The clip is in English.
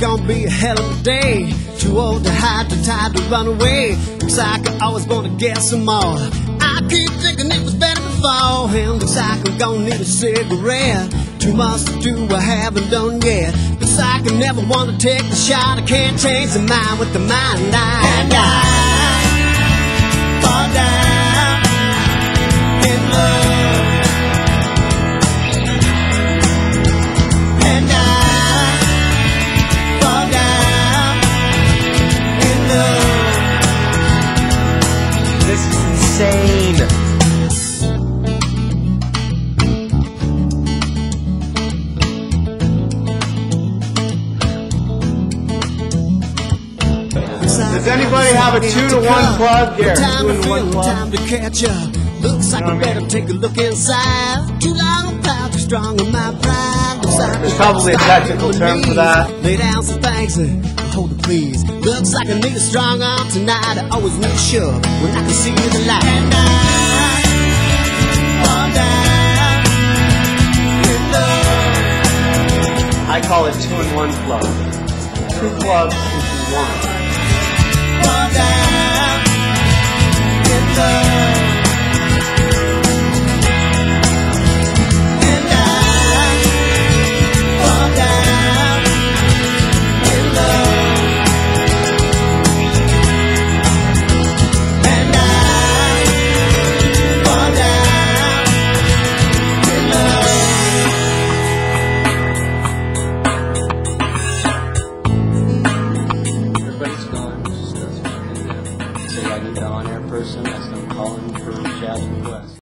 gonna be a hell of a day. Too old to hide, too tired to run away. Like I always gonna get some more. I keep thinking it was better before. And looks like I'm gonna need a cigarette. Too much to do, I haven't done yet. Looks like I never wanna take the shot. I can't change the mind with the mind. I, Does anybody have a two to one plug? Here, Time to feel, time to catch up. Looks like I better take a look inside. Too long, proud, too strong on my pride. There's probably a technical term for that. Lay down some thanks and hold it, please. Looks like I need a strong arm tonight. I always a shove when I can see the light. And I fall down in love. I call it two in one plug. Two plugs into one. Fall down love. The on-air person. That's no calling for chat request.